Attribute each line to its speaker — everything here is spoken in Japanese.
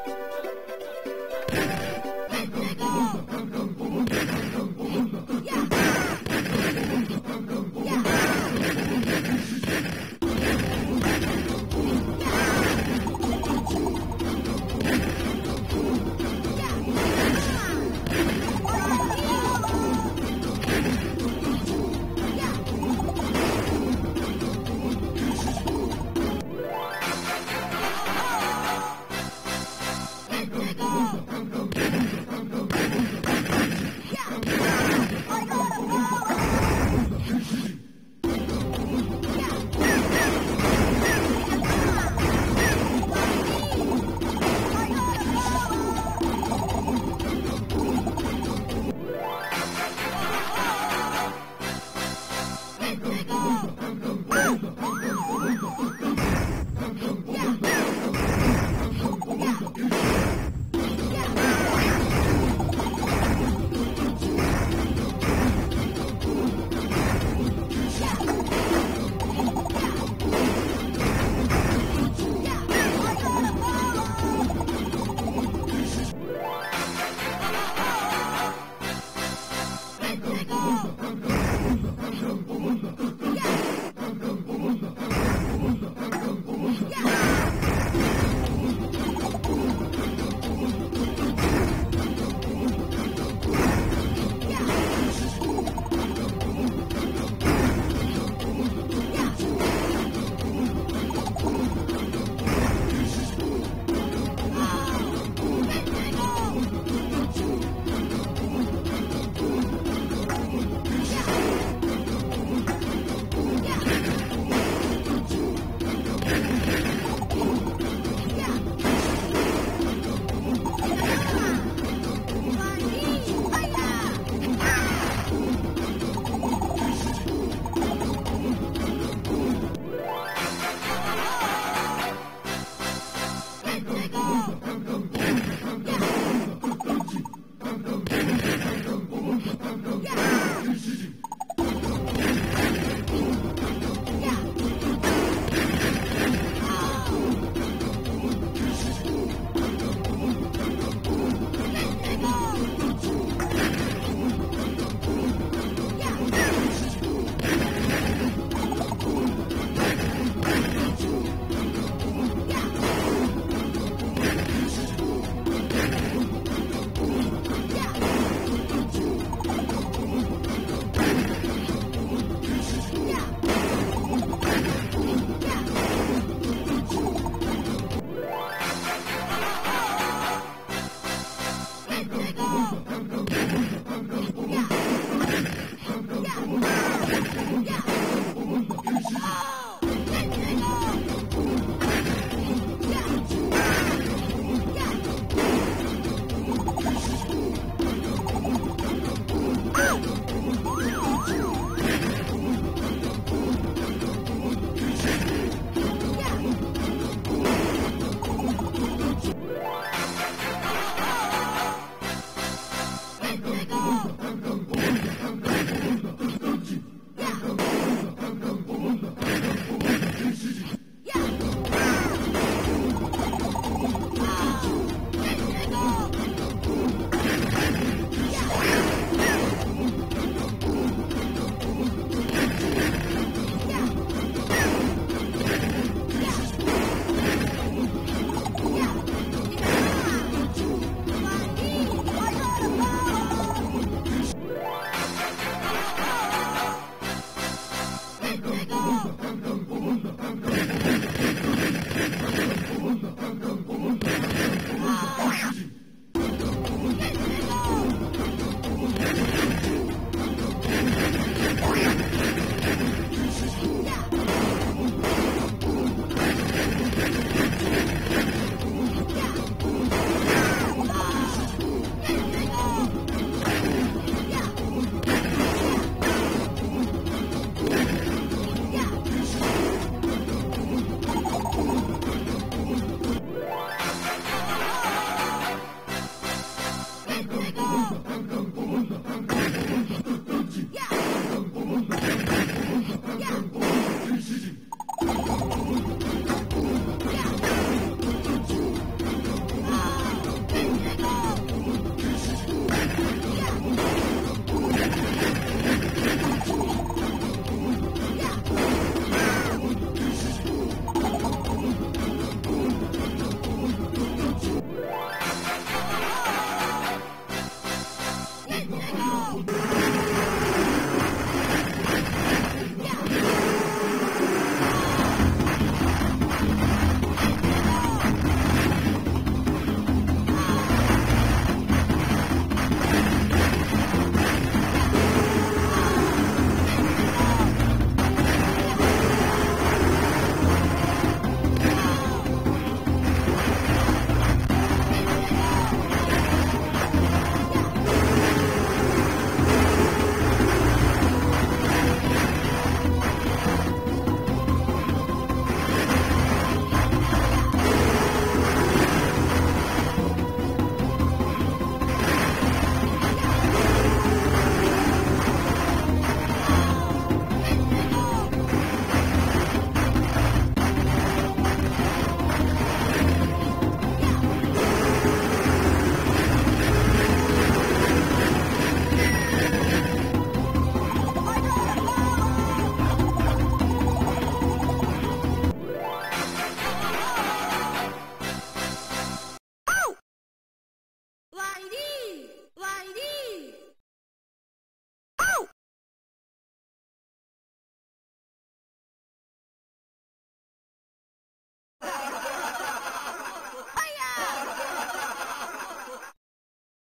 Speaker 1: なんだ
Speaker 2: Thank you.